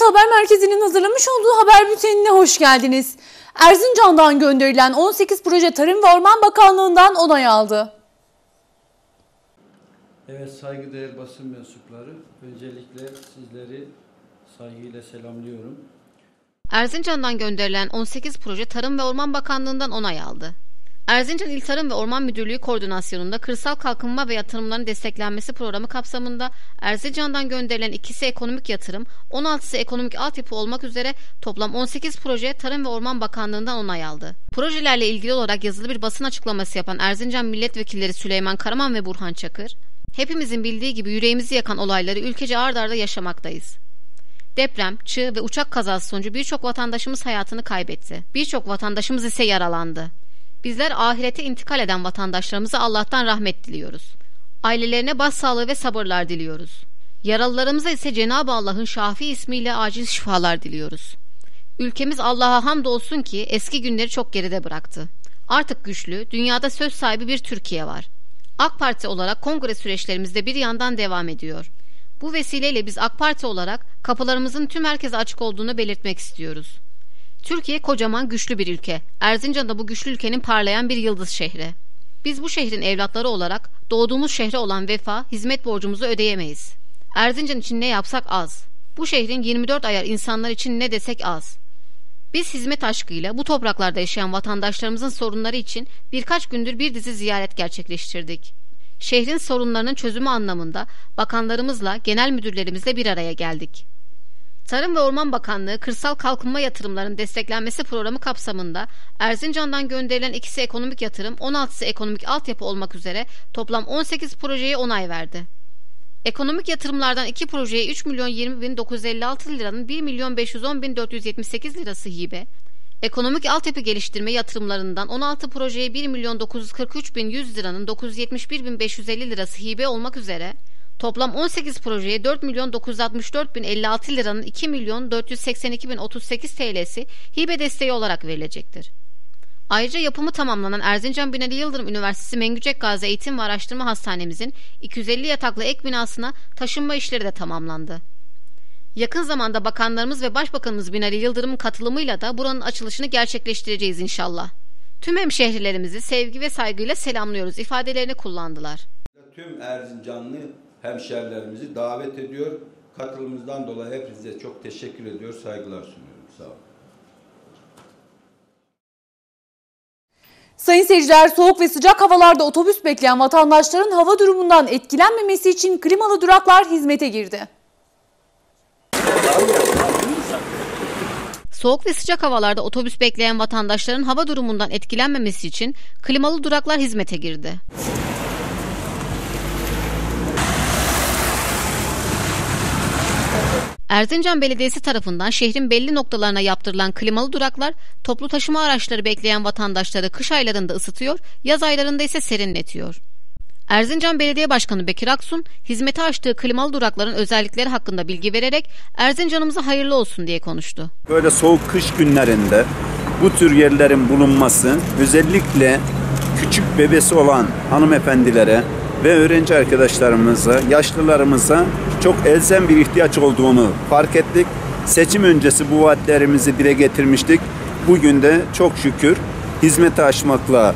Elit Haber Merkezi'nin hazırlamış olduğu haber bültenine hoş geldiniz. Erzincan'dan gönderilen 18 proje Tarım ve Orman Bakanlığı'ndan onay aldı. Evet saygıdeğer basın mensupları, öncelikle sizleri saygıyla selamlıyorum. Erzincan'dan gönderilen 18 proje Tarım ve Orman Bakanlığı'ndan onay aldı. Erzincan İl Tarım ve Orman Müdürlüğü koordinasyonunda kırsal kalkınma ve yatırımların desteklenmesi programı kapsamında Erzincan'dan gönderilen ikisi ekonomik yatırım, 16'sı ekonomik altyapı olmak üzere toplam 18 proje Tarım ve Orman Bakanlığı'ndan onay aldı. Projelerle ilgili olarak yazılı bir basın açıklaması yapan Erzincan Milletvekilleri Süleyman Karaman ve Burhan Çakır, hepimizin bildiği gibi yüreğimizi yakan olayları ülkece ard arda yaşamaktayız. Deprem, çığ ve uçak kazası sonucu birçok vatandaşımız hayatını kaybetti. Birçok vatandaşımız ise yaralandı. Bizler ahirete intikal eden vatandaşlarımıza Allah'tan rahmet diliyoruz. Ailelerine başsağlığı ve sabırlar diliyoruz. Yaralılarımıza ise Cenab-ı Allah'ın Şafi ismiyle acil şifalar diliyoruz. Ülkemiz Allah'a hamdolsun ki eski günleri çok geride bıraktı. Artık güçlü, dünyada söz sahibi bir Türkiye var. AK Parti olarak kongre süreçlerimiz de bir yandan devam ediyor. Bu vesileyle biz AK Parti olarak kapılarımızın tüm herkese açık olduğunu belirtmek istiyoruz. Türkiye kocaman güçlü bir ülke. Erzincan da bu güçlü ülkenin parlayan bir yıldız şehri. Biz bu şehrin evlatları olarak doğduğumuz şehre olan vefa, hizmet borcumuzu ödeyemeyiz. Erzincan için ne yapsak az. Bu şehrin 24 ayar insanlar için ne desek az. Biz hizmet aşkıyla bu topraklarda yaşayan vatandaşlarımızın sorunları için birkaç gündür bir dizi ziyaret gerçekleştirdik. Şehrin sorunlarının çözümü anlamında bakanlarımızla, genel müdürlerimizle bir araya geldik. Tarım ve Orman Bakanlığı Kırsal Kalkınma Yatırımlarının Desteklenmesi Programı kapsamında Erzincan'dan gönderilen ikisi ekonomik yatırım, 16'sı ekonomik altyapı olmak üzere toplam 18 projeye onay verdi. Ekonomik yatırımlardan iki projeye 3 milyon 20 bin 956 liranın 1 milyon 510 bin 478 lirası hibe, ekonomik altyapı geliştirme yatırımlarından 16 projeye 1 milyon 943 bin 100 liranın 971 bin 550 lirası hibe olmak üzere Toplam 18 projeye 4 milyon 964 bin 56 liranın 2 milyon 482 bin 38 TL'si hibe desteği olarak verilecektir. Ayrıca yapımı tamamlanan Erzincan Binali Yıldırım Üniversitesi Mengücek Gazi Eğitim ve Araştırma Hastanemizin 250 yataklı ek binasına taşınma işleri de tamamlandı. Yakın zamanda bakanlarımız ve başbakanımız Binali Yıldırım'ın katılımıyla da buranın açılışını gerçekleştireceğiz inşallah. Tüm hemşehrilerimizi sevgi ve saygıyla selamlıyoruz ifadelerini kullandılar. Tüm Erzincanlı hemşerilerimizi davet ediyor. Katılımınızdan dolayı hepinize çok teşekkür ediyor, saygılar sunuyorum. Sağ olun. Sayın seyirciler soğuk ve sıcak havalarda otobüs bekleyen vatandaşların hava durumundan etkilenmemesi için klimalı duraklar hizmete girdi. Soğuk ve sıcak havalarda otobüs bekleyen vatandaşların hava durumundan etkilenmemesi için klimalı duraklar hizmete girdi. Erzincan Belediyesi tarafından şehrin belli noktalarına yaptırılan klimalı duraklar toplu taşıma araçları bekleyen vatandaşları kış aylarında ısıtıyor, yaz aylarında ise serinletiyor. Erzincan Belediye Başkanı Bekir Aksun, hizmete açtığı klimalı durakların özellikleri hakkında bilgi vererek Erzincan'ımıza hayırlı olsun diye konuştu. Böyle soğuk kış günlerinde bu tür yerlerin bulunması özellikle küçük bebesi olan hanımefendilere ve öğrenci arkadaşlarımıza, yaşlılarımıza çok elzem bir ihtiyaç olduğunu fark ettik. Seçim öncesi bu vaatlerimizi dile getirmiştik. Bugün de çok şükür hizmete açmakla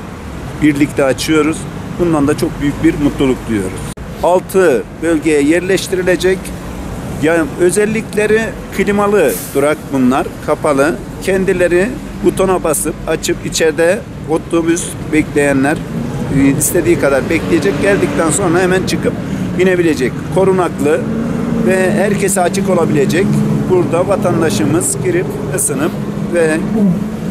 birlikte açıyoruz. Bundan da çok büyük bir mutluluk duyuyoruz. Altı bölgeye yerleştirilecek. Yani özellikleri klimalı durak bunlar, kapalı. Kendileri butona basıp açıp içeride otobüs bekleyenler istediği kadar bekleyecek. Geldikten sonra hemen çıkıp binebilecek. Korunaklı ve herkese açık olabilecek. Burada vatandaşımız girip ısınıp ve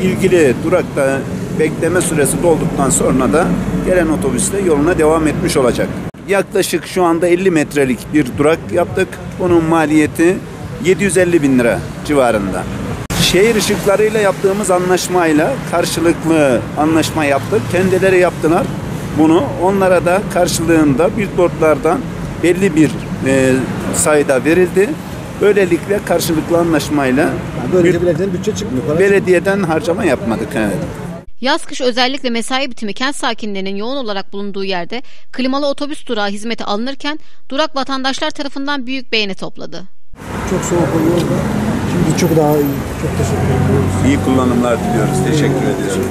ilgili durakta bekleme süresi dolduktan sonra da gelen otobüste yoluna devam etmiş olacak. Yaklaşık şu anda 50 metrelik bir durak yaptık. Bunun maliyeti 750 bin lira civarında. Şehir ışıklarıyla yaptığımız anlaşmayla karşılıklı anlaşma yaptık. Kendileri yaptılar bunu. Onlara da karşılığında billboardlardan belli bir e, sayıda verildi. Böylelikle karşılıklı anlaşmayla Böylece belediyeden bütçe çıkmıyor. Para belediyeden harcama yapmadık. Evet. Yaz kış özellikle mesai bitimi kent sakinlerinin yoğun olarak bulunduğu yerde klimalı otobüs durağı hizmeti alınırken durak vatandaşlar tarafından büyük beğeni topladı. çok soğuk oluyor da. Şimdi çok daha iyi. Çok teşekkür ediyoruz. İyi kullanımlar diliyoruz. Teşekkür ediyorum.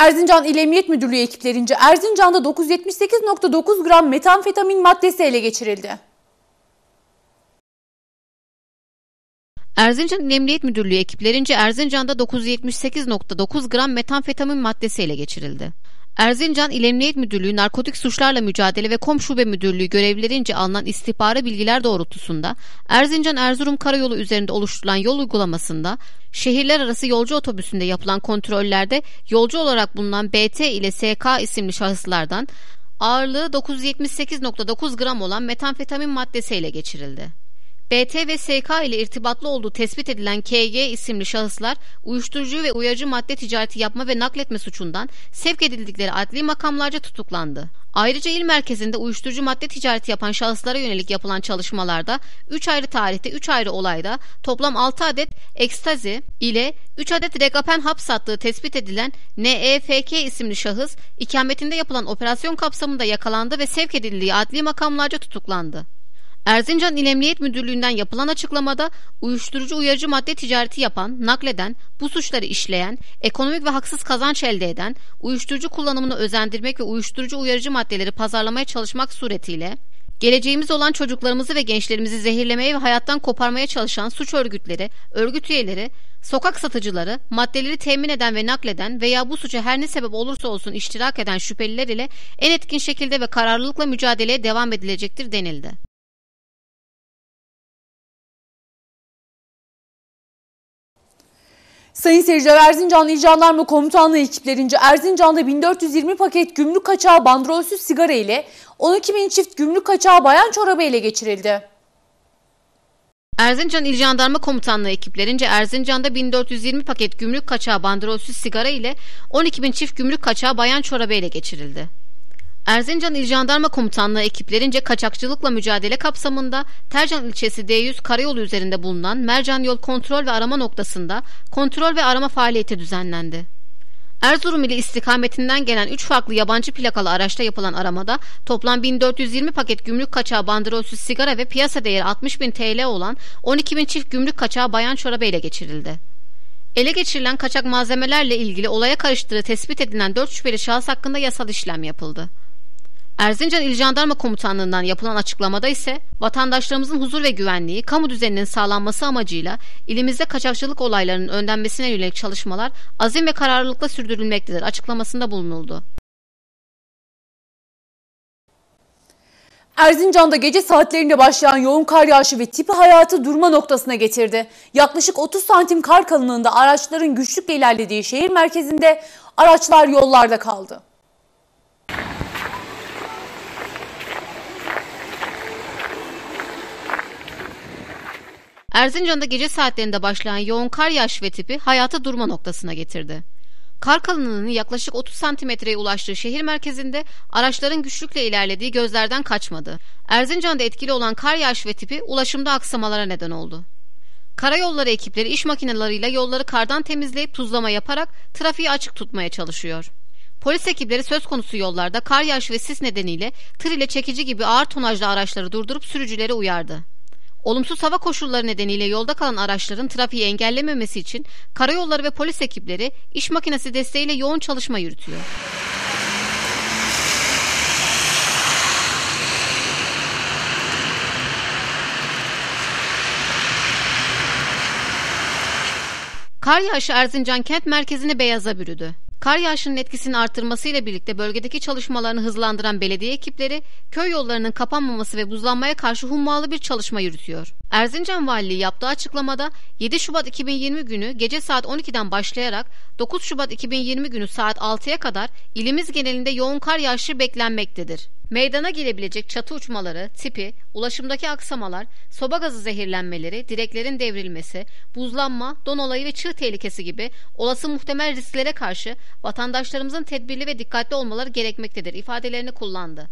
Erzincan İl Emniyet Müdürlüğü ekiplerince Erzincan'da 978.9 gram metamfetamin maddesi ele geçirildi. Erzincan Emniyet Müdürlüğü ekiplerince Erzincan'da 978.9 gram metamfetamin maddesi ele geçirildi. Erzincan İl Emniyet Müdürlüğü Narkotik Suçlarla Mücadele ve Kom Şube Müdürlüğü görevlilerince alınan istihbari bilgiler doğrultusunda Erzincan-Erzurum Karayolu üzerinde oluşturulan yol uygulamasında şehirler arası yolcu otobüsünde yapılan kontrollerde yolcu olarak bulunan BT ile SK isimli şahıslardan ağırlığı 978.9 gram olan metamfetamin maddesi ele geçirildi. BT ve SK ile irtibatlı olduğu tespit edilen KG isimli şahıslar uyuşturucu ve uyarıcı madde ticareti yapma ve nakletme suçundan sevk edildikleri adli makamlarca tutuklandı. Ayrıca il merkezinde uyuşturucu madde ticareti yapan şahıslara yönelik yapılan çalışmalarda 3 ayrı tarihte 3 ayrı olayda toplam 6 adet ekstazi ile 3 adet regapen hap sattığı tespit edilen NEFK isimli şahıs ikametinde yapılan operasyon kapsamında yakalandı ve sevk edildiği adli makamlarca tutuklandı. Erzincan İl Emniyet Müdürlüğü'nden yapılan açıklamada uyuşturucu uyarıcı madde ticareti yapan, nakleden, bu suçları işleyen, ekonomik ve haksız kazanç elde eden, uyuşturucu kullanımını özendirmek ve uyuşturucu uyarıcı maddeleri pazarlamaya çalışmak suretiyle Geleceğimiz olan çocuklarımızı ve gençlerimizi zehirlemeye ve hayattan koparmaya çalışan suç örgütleri, örgüt üyeleri, sokak satıcıları, maddeleri temin eden ve nakleden veya bu suça her ne sebep olursa olsun iştirak eden şüpheliler ile en etkin şekilde ve kararlılıkla mücadeleye devam edilecektir denildi. Sayın seyirciler Erzincan İl Jandarma Komutanlığı ekiplerince Erzincan'da 1420 paket gümrük kaçağı bandrolsüz sigara ile 12 bin çift gümrük kaçağı bayan çorabı ele geçirildi. Erzincan İl Jandarma Komutanlığı ekiplerince Erzincan'da 1420 paket gümrük kaçağı bandrolsüz sigara ile 12 bin çift gümrük kaçağı bayan çorabı ele geçirildi. Erzincan İl Jandarma Komutanlığı ekiplerince kaçakçılıkla mücadele kapsamında Tercan ilçesi D100 karayolu üzerinde bulunan Mercan Yol Kontrol ve Arama noktasında kontrol ve arama faaliyeti düzenlendi. Erzurum ile istikametinden gelen 3 farklı yabancı plakalı araçta yapılan aramada toplam 1420 paket gümrük kaçağı bandrolsüz sigara ve piyasa değeri 60 bin TL olan 12 bin çift gümrük kaçağı bayan çorabı ele geçirildi. Ele geçirilen kaçak malzemelerle ilgili olaya karıştığı tespit edilen 4 şüpheli şahıs hakkında yasal işlem yapıldı. Erzincan İl Jandarma Komutanlığı'ndan yapılan açıklamada ise vatandaşlarımızın huzur ve güvenliği, kamu düzeninin sağlanması amacıyla ilimizde kaçakçılık olaylarının önlenmesine yönelik çalışmalar azim ve kararlılıkla sürdürülmektedir açıklamasında bulunuldu. Erzincan'da gece saatlerinde başlayan yoğun kar yağışı ve tipi hayatı durma noktasına getirdi. Yaklaşık 30 santim kar kalınlığında araçların güçlükle ilerlediği şehir merkezinde araçlar yollarda kaldı. Erzincan'da gece saatlerinde başlayan yoğun kar yağış ve tipi hayatı durma noktasına getirdi. Kar kalınlığının yaklaşık 30 santimetreye ulaştığı şehir merkezinde araçların güçlükle ilerlediği gözlerden kaçmadı. Erzincan'da etkili olan kar yağış ve tipi ulaşımda aksamalara neden oldu. Karayolları ekipleri iş makineleriyle yolları kardan temizleyip tuzlama yaparak trafiği açık tutmaya çalışıyor. Polis ekipleri söz konusu yollarda kar yağış ve sis nedeniyle tır ile çekici gibi ağır tonajlı araçları durdurup sürücüleri uyardı. Olumsuz hava koşulları nedeniyle yolda kalan araçların trafiği engellememesi için karayolları ve polis ekipleri iş makinesi desteğiyle yoğun çalışma yürütüyor. Kar yağışı Erzincan kent merkezini beyaza bürüdü. Kar yağışının etkisini artırmasıyla birlikte bölgedeki çalışmalarını hızlandıran belediye ekipleri köy yollarının kapanmaması ve buzlanmaya karşı hummalı bir çalışma yürütüyor. Erzincan Valiliği yaptığı açıklamada 7 Şubat 2020 günü gece saat 12'den başlayarak 9 Şubat 2020 günü saat 6'ya kadar ilimiz genelinde yoğun kar yağışı beklenmektedir. Meydana gelebilecek çatı uçmaları, tipi, ulaşımdaki aksamalar, soba gazı zehirlenmeleri, direklerin devrilmesi, buzlanma, don olayı ve çığ tehlikesi gibi olası muhtemel risklere karşı vatandaşlarımızın tedbirli ve dikkatli olmaları gerekmektedir ifadelerini kullandı.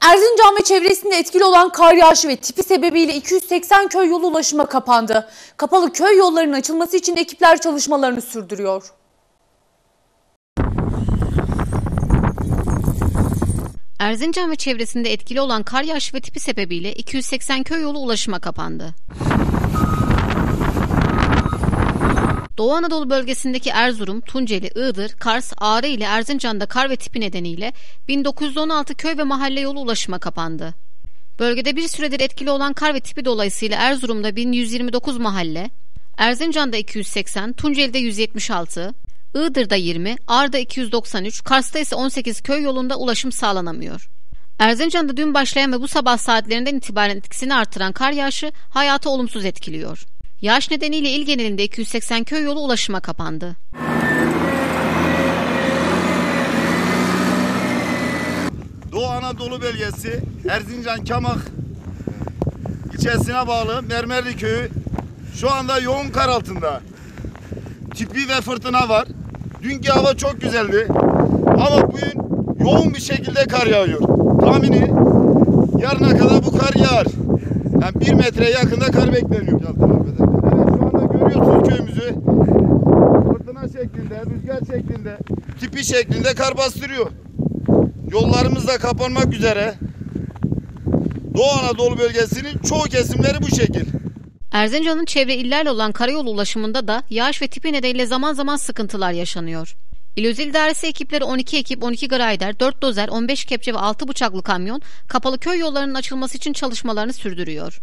Erzincan ve çevresinde etkili olan kar yağışı ve tipi sebebiyle 280 köy yolu ulaşıma kapandı. Kapalı köy yollarının açılması için ekipler çalışmalarını sürdürüyor. Erzincan ve çevresinde etkili olan kar yağışı ve tipi sebebiyle 280 köy yolu ulaşıma kapandı. Doğu Anadolu bölgesindeki Erzurum, Tunceli, Iğdır, Kars, Ağrı ile Erzincan'da kar ve tipi nedeniyle 1916 köy ve mahalle yolu ulaşıma kapandı. Bölgede bir süredir etkili olan kar ve tipi dolayısıyla Erzurum'da 1129 mahalle, Erzincan'da 280, Tunceli'de 176, Iğdır'da 20, Ağrı'da 293, Kars'ta ise 18 köy yolunda ulaşım sağlanamıyor. Erzincan'da dün başlayan ve bu sabah saatlerinden itibaren etkisini artıran kar yağışı hayatı olumsuz etkiliyor. Yağış nedeniyle il genelinde 280 köy yolu ulaşıma kapandı. Doğu Anadolu bölgesi Erzincan Kamak ilçesine bağlı Mermerli köyü şu anda yoğun kar altında. Tipi ve fırtına var. Dünkü hava çok güzeldi. Ama bugün yoğun bir şekilde kar yağıyor. Tahmini yarına kadar bu kar yağar. Yani bir metreye yakında kar bekleniyor. Görüyorsunuz köyümüzü. Fırtına şeklinde, rüzgar şeklinde, tipi şeklinde kar bastırıyor. Yollarımız da kapanmak üzere. Doğu Anadolu bölgesinin çoğu kesimleri bu şekil. Erzincan'ın çevre illerle olan karayolu ulaşımında da yağış ve tipi nedeniyle zaman zaman sıkıntılar yaşanıyor. İl Özel İdaresi ekipleri 12 ekip, 12 grayder, 4 dozer, 15 kepçe ve 6 bıçaklı kamyon kapalı köy yollarının açılması için çalışmalarını sürdürüyor.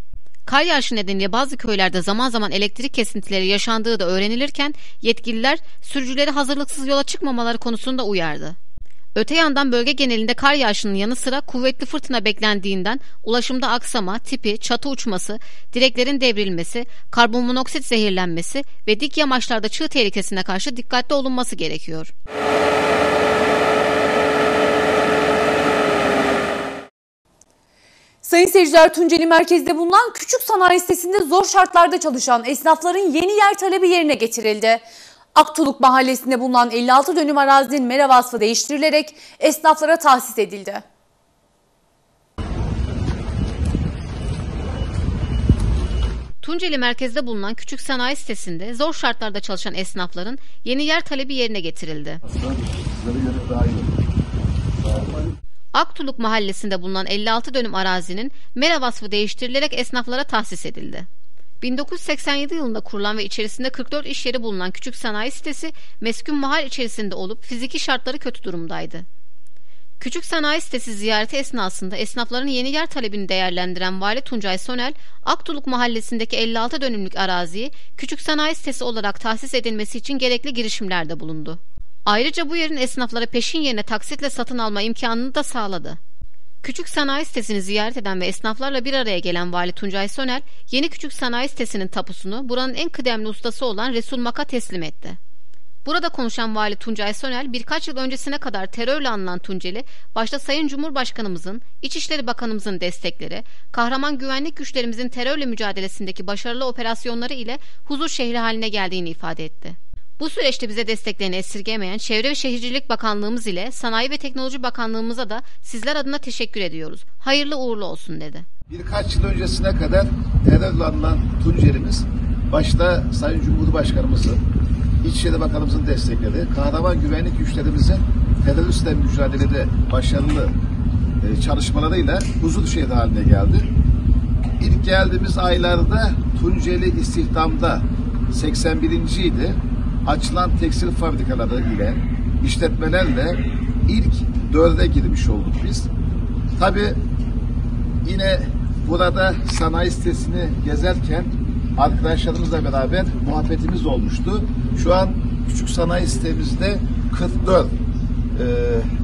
Kar yağışı nedeniyle bazı köylerde zaman zaman elektrik kesintileri yaşandığı da öğrenilirken yetkililer sürücüleri hazırlıksız yola çıkmamaları konusunda uyardı. Öte yandan bölge genelinde kar yağışının yanı sıra kuvvetli fırtına beklendiğinden ulaşımda aksama, tipi, çatı uçması, direklerin devrilmesi, karbonmonoksit zehirlenmesi ve dik yamaçlarda çığ tehlikesine karşı dikkatli olunması gerekiyor. Sayın seyirciler Tunceli merkezde bulunan küçük sanayi sitesinde zor şartlarda çalışan esnafların yeni yer talebi yerine getirildi. Aktuluk mahallesinde bulunan 56 dönüm arazinin mera vasfı değiştirilerek esnaflara tahsis edildi. Tunceli merkezde bulunan küçük sanayi sitesinde zor şartlarda çalışan esnafların yeni yer talebi yerine getirildi. Aktuluk mahallesinde bulunan 56 dönüm arazinin mera vasfı değiştirilerek esnaflara tahsis edildi. 1987 yılında kurulan ve içerisinde 44 iş yeri bulunan küçük sanayi sitesi meskun mahal içerisinde olup fiziki şartları kötü durumdaydı. Küçük sanayi sitesi ziyareti esnasında esnafların yeni yer talebini değerlendiren Vali Tuncay Sonel, Aktuluk mahallesindeki 56 dönümlük araziyi küçük sanayi sitesi olarak tahsis edilmesi için gerekli girişimlerde bulundu. Ayrıca bu yerin esnaflara peşin yerine taksitle satın alma imkanını da sağladı. Küçük sanayi sitesini ziyaret eden ve esnaflarla bir araya gelen Vali Tuncay Soner, yeni küçük sanayi sitesinin tapusunu buranın en kıdemli ustası olan Resul Mak'a teslim etti. Burada konuşan Vali Tuncay Sonel birkaç yıl öncesine kadar terörle anılan Tunceli, başta Sayın Cumhurbaşkanımızın, İçişleri Bakanımızın destekleri, kahraman güvenlik güçlerimizin terörle mücadelesindeki başarılı operasyonları ile huzur şehri haline geldiğini ifade etti. Bu süreçte bize desteklerini esirgemeyen Çevre ve Şehircilik Bakanlığımız ile Sanayi ve Teknoloji Bakanlığımıza da sizler adına teşekkür ediyoruz. Hayırlı uğurlu olsun dedi. Birkaç yıl öncesine kadar terörle anılan Tunceli'miz başta Sayın Cumhurbaşkanımızın, İçişleri Bakanımızın destekledi. Kahraman güvenlik güçlerimizin teröristle mücadelede başarılı e, çalışmalarıyla huzur şehri haline geldi. İlk geldiğimiz aylarda Tunceli istihdamda 81. idi. Açılan tekstil fabrikaları ile işletmelerle ilk dörde girmiş olduk biz. Tabi yine burada sanayi sitesini gezerken arkadaşlarımızla beraber muhabbetimiz olmuştu. Şu an küçük sanayi sitemizde 44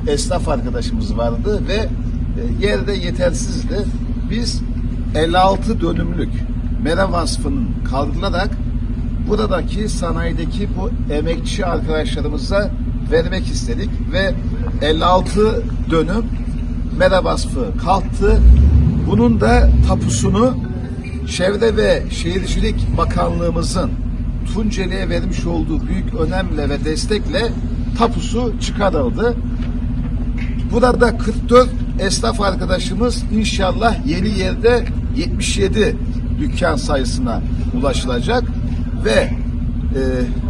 e, esnaf arkadaşımız vardı ve e, yerde yetersizdi. Biz 56 dönümlük mera vasfının kaldırılarak buradaki sanayideki bu emekçi arkadaşlarımıza vermek istedik ve 56 dönüm mera vasfı kalktı. Bunun da tapusunu Çevre ve Şehircilik Bakanlığımızın Tunceli'ye vermiş olduğu büyük önemle ve destekle tapusu çıkarıldı. Burada 44 esnaf arkadaşımız inşallah yeni yerde 77 dükkan sayısına ulaşılacak ve e,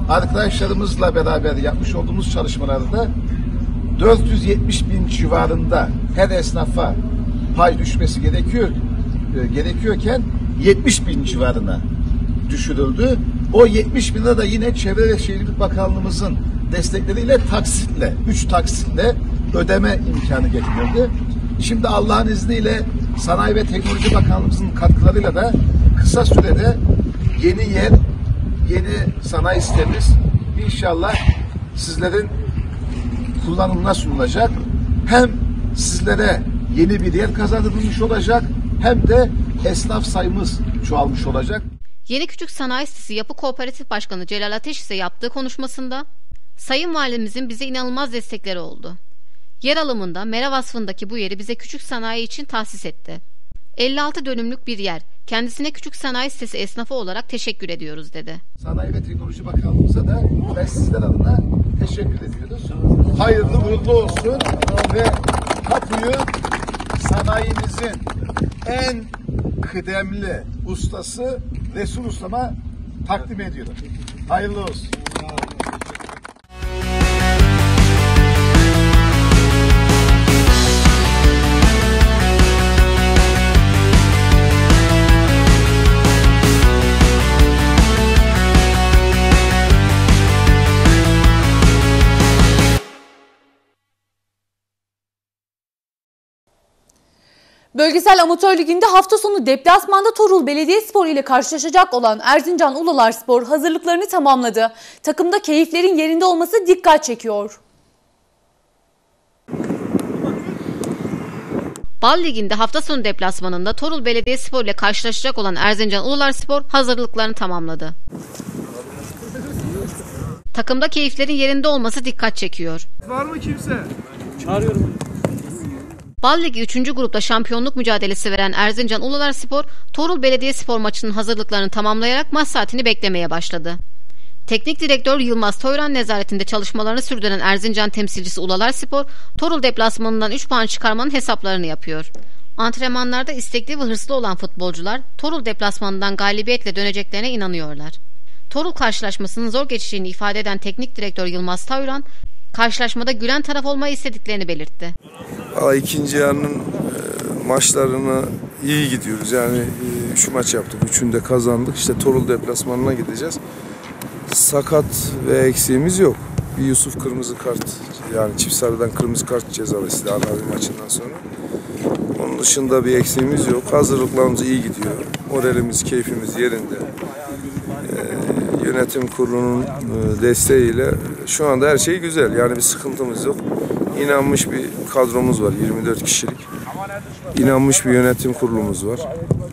arkadaşlarımızla beraber yapmış olduğumuz çalışmalarda 470 bin civarında her esnafa pay düşmesi gerekiyor e, gerekiyorken 70 bin civarına düşürüldü. O 70 bin lira da yine Çevre ve Şehircilik Bakanlığımızın destekleriyle taksitle, 3 taksitle ödeme imkanı getirildi. Şimdi Allah'ın izniyle Sanayi ve Teknoloji Bakanlığımızın katkılarıyla da kısa sürede yeni yer, yeni sanayi sitemiz inşallah sizlerin kullanımına sunulacak. Hem sizlere yeni bir yer kazandırılmış olacak hem de esnaf sayımız çoğalmış olacak. Yeni Küçük Sanayi Sitesi Yapı Kooperatif Başkanı Celal Ateş ise yaptığı konuşmasında Sayın Valimizin bize inanılmaz destekleri oldu. Yer alımında Mera vasfındaki bu yeri bize küçük sanayi için tahsis etti. 56 dönümlük bir yer. Kendisine Küçük Sanayi Sitesi esnafı olarak teşekkür ediyoruz dedi. Sanayi ve Teknoloji Bakanlığımıza da ve sizler adına teşekkür ediyoruz. Hayırlı uğurlu olsun ve kapıyı sanayimizin en kıdemli ustası Resul Usta'ma takdim ediyorum. Hayırlı olsun. Bölgesel Amatör Ligi'nde hafta sonu deplasmanda Torul Belediyespor ile karşılaşacak olan Erzincan Ulalar Spor hazırlıklarını tamamladı. Takımda keyiflerin yerinde olması dikkat çekiyor. Bal Ligi'nde hafta sonu deplasmanında Torul Belediyespor ile karşılaşacak olan Erzincan Ulular Spor hazırlıklarını tamamladı. Takımda keyiflerin yerinde olması dikkat çekiyor. Var mı kimse? Bal Ligi 3. grupta şampiyonluk mücadelesi veren Erzincan Ulular Spor, Torul Belediyespor maçının hazırlıklarını tamamlayarak maç saatini beklemeye başladı. Teknik direktör Yılmaz Toyran nezaretinde çalışmalarını sürdüren Erzincan temsilcisi Ulalar Spor, Torul deplasmanından 3 puan çıkarmanın hesaplarını yapıyor. Antrenmanlarda istekli ve hırslı olan futbolcular Torul deplasmanından galibiyetle döneceklerine inanıyorlar. Torul karşılaşmasının zor geçeceğini ifade eden teknik direktör Yılmaz Toyran, karşılaşmada gülen taraf olmayı istediklerini belirtti. Valla ikinci yarının e, maçlarına iyi gidiyoruz. Yani e, üç maç yaptık. Üçünü de kazandık. İşte Torul deplasmanına gideceğiz. Sakat ve eksiğimiz yok. Bir Yusuf kırmızı kart yani çift sarıdan kırmızı kart cezalı istedi Arnavi maçından sonra. Onun dışında bir eksiğimiz yok. Hazırlıklarımız iyi gidiyor. Moralimiz, keyfimiz yerinde. Ee, yönetim kurulunun e, desteğiyle şu anda her şey güzel. Yani bir sıkıntımız yok. İnanmış bir kadromuz var 24 kişilik. İnanmış bir yönetim kurulumuz var.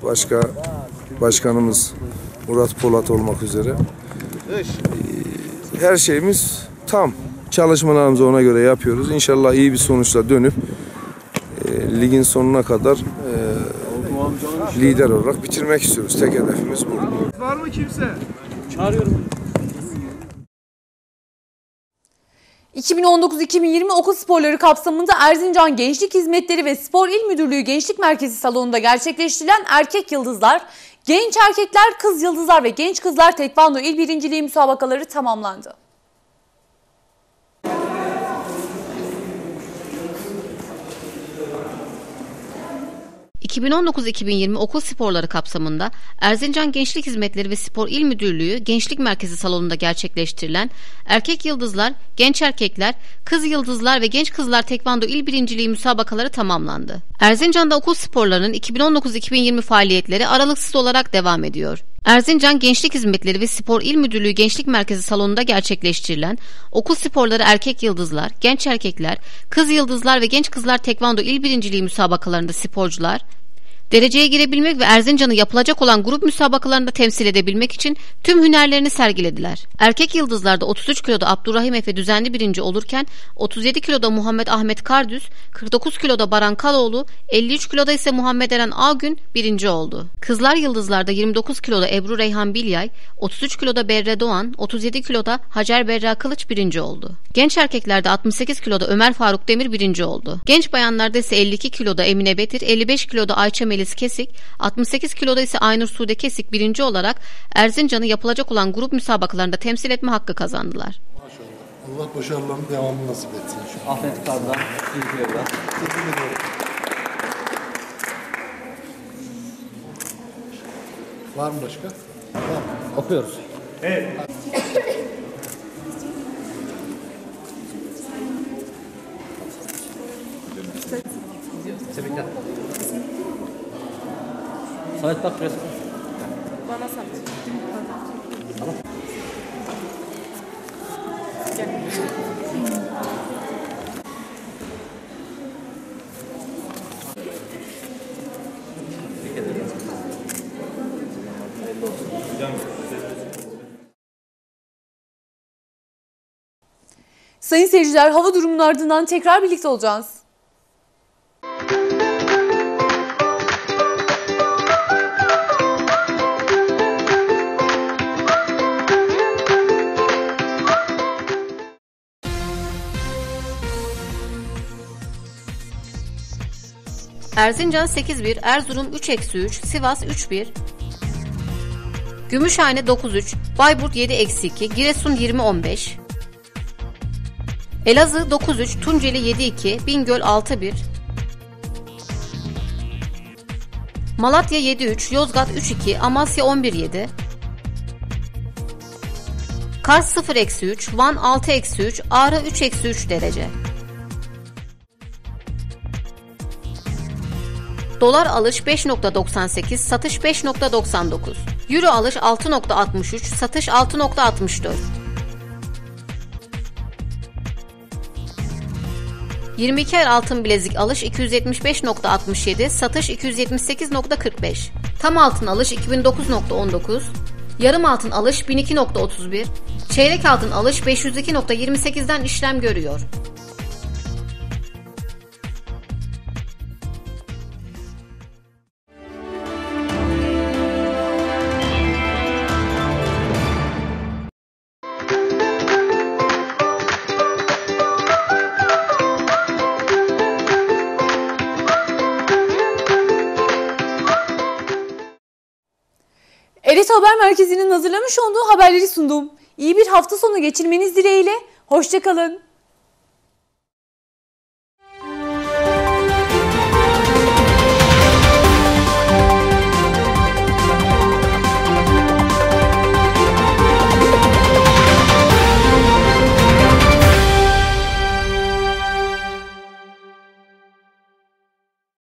Başka başkanımız Murat Polat olmak üzere. Ee, Her şeyimiz tam. Çalışmalarımızı ona göre yapıyoruz. İnşallah iyi bir sonuçla dönüp e, ligin sonuna kadar e, lider olarak bitirmek istiyoruz. Tek hedefimiz bu. Var mı kimse? 2019-2020 okul sporları kapsamında Erzincan Gençlik Hizmetleri ve Spor İl Müdürlüğü Gençlik Merkezi salonunda gerçekleştirilen Erkek Yıldızlar, Genç Erkekler, Kız Yıldızlar ve Genç Kızlar Tekvando İl Birinciliği müsabakaları tamamlandı. ...2019-2020 okul sporları kapsamında Erzincan Gençlik Hizmetleri ve Spor İl Müdürlüğü Gençlik Merkezi salonunda gerçekleştirilen Erkek Yıldızlar, Genç Erkekler, Kız Yıldızlar ve Genç Kızlar Tekvando İl Birinciliği müsabakaları tamamlandı. Erzincan'da okul sporlarının 2019-2020 faaliyetleri aralıksız olarak devam ediyor. Erzincan Gençlik Hizmetleri ve Spor İl Müdürlüğü Gençlik Merkezi salonunda gerçekleştirilen okul sporları erkek yıldızlar, genç erkekler, kız yıldızlar ve genç kızlar tekvando il birinciliği müsabakalarında sporcular Dereceye girebilmek ve Erzincan'ı yapılacak olan grup müsabakalarında temsil edebilmek için tüm hünerlerini sergilediler. Erkek yıldızlarda 33 kiloda Abdurrahim Efe düzenli birinci olurken 37 kiloda Muhammed Ahmet Kardüz, 49 kiloda Baran Kaloğlu, 53 kiloda ise Muhammed Eren Ağgün birinci oldu. Kızlar yıldızlarda 29 kiloda Ebru Reyhan Bilyay, 33 kiloda Berre Doğan, 37 kiloda Hacer Berra Kılıç birinci oldu. Genç erkeklerde 68 kiloda Ömer Faruk Demir birinci oldu. Genç bayanlarda ise 52 kiloda Emine Betir, 55 kiloda Ayça Melis Kesik, 68 kiloda ise Aynur Sude Kesik birinci olarak Erzincan'ı yapılacak olan grup müsabakalarında temsil etme hakkı kazandılar. Allah başarıların devamını nasip etsin. Ahmet Kardan, Evlat. Teşekkür ediyorum. Var mı başka? Tamam. Okuyoruz. Evet. Samet bak resim. Bana sat. Sayın seyirciler hava durumunun ardından tekrar birlikte olacağız. Erzincan 8-1, Erzurum 3-3, Sivas 3-1, Gümüşhane 9-3, Bayburt 7-2, Giresun 20-15, Elazığ 9-3, Tunceli 7-2, Bingöl 6-1, Malatya 7-3, Yozgat 3-2, Amasya 11-7, Kars 0-3, Van 6-3, Ağrı 3-3 derece. Dolar alış 5.98, satış 5.99. Euro alış 6.63, satış 6.64. 22 er altın bilezik alış 275.67, satış 278.45. Tam altın alış 2009.19, yarım altın alış 1002.31, çeyrek altın alış 502.28'den işlem görüyor. Haber Merkezi'nin hazırlamış olduğu haberleri sundum. İyi bir hafta sonu geçirmeniz dileğiyle. Hoşçakalın.